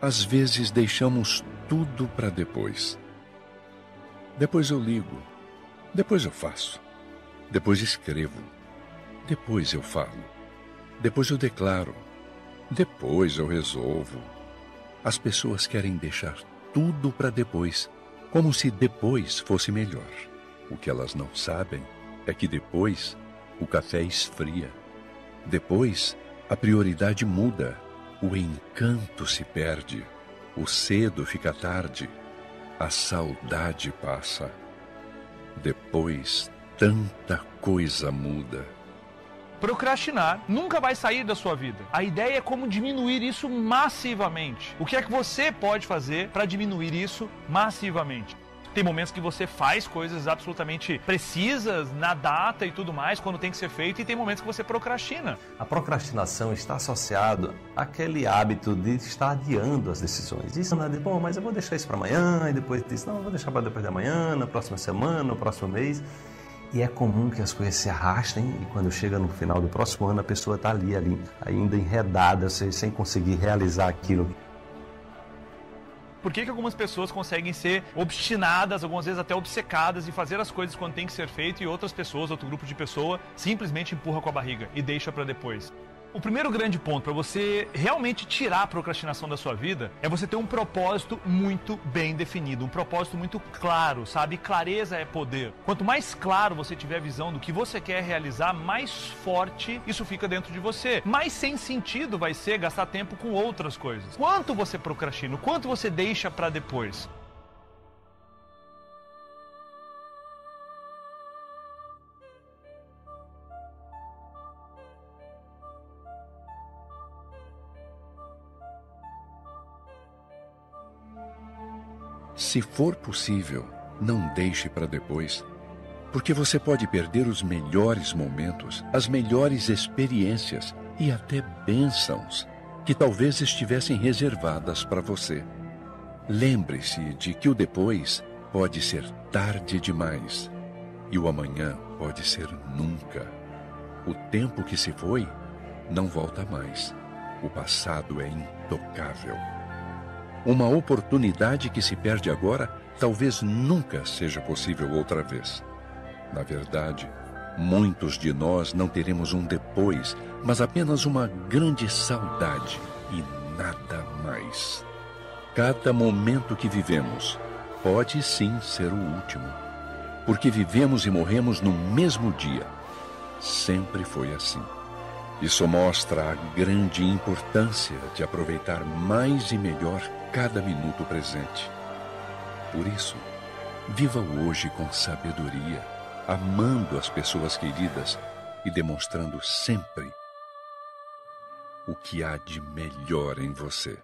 Às vezes deixamos tudo para depois. Depois eu ligo, depois eu faço, depois escrevo, depois eu falo, depois eu declaro, depois eu resolvo. As pessoas querem deixar tudo para depois, como se depois fosse melhor. O que elas não sabem é que depois o café esfria. Depois a prioridade muda, o encanto se perde, o cedo fica tarde, a saudade passa. Depois tanta coisa muda. Procrastinar nunca vai sair da sua vida. A ideia é como diminuir isso massivamente. O que é que você pode fazer para diminuir isso massivamente? Tem momentos que você faz coisas absolutamente precisas na data e tudo mais, quando tem que ser feito, e tem momentos que você procrastina. A procrastinação está associado àquele hábito de estar adiando as decisões. Isso não é de, bom, mas eu vou deixar isso para amanhã, e depois disso, não, eu vou deixar para depois de amanhã, na próxima semana, no próximo mês. E é comum que as coisas se arrastem e quando chega no final do próximo ano a pessoa está ali, ali, ainda enredada, sem conseguir realizar aquilo. Por que, que algumas pessoas conseguem ser obstinadas, algumas vezes até obcecadas e fazer as coisas quando tem que ser feito e outras pessoas, outro grupo de pessoa, simplesmente empurra com a barriga e deixa para depois? O primeiro grande ponto para você realmente tirar a procrastinação da sua vida é você ter um propósito muito bem definido, um propósito muito claro, sabe? Clareza é poder. Quanto mais claro você tiver a visão do que você quer realizar, mais forte isso fica dentro de você. Mais sem sentido vai ser gastar tempo com outras coisas. Quanto você procrastina, quanto você deixa para depois? Se for possível, não deixe para depois, porque você pode perder os melhores momentos, as melhores experiências e até bênçãos que talvez estivessem reservadas para você. Lembre-se de que o depois pode ser tarde demais e o amanhã pode ser nunca. O tempo que se foi não volta mais. O passado é intocável. Uma oportunidade que se perde agora talvez nunca seja possível outra vez. Na verdade, muitos de nós não teremos um depois, mas apenas uma grande saudade e nada mais. Cada momento que vivemos pode sim ser o último, porque vivemos e morremos no mesmo dia. Sempre foi assim. Isso mostra a grande importância de aproveitar mais e melhor cada minuto presente. Por isso, viva o hoje com sabedoria, amando as pessoas queridas e demonstrando sempre o que há de melhor em você.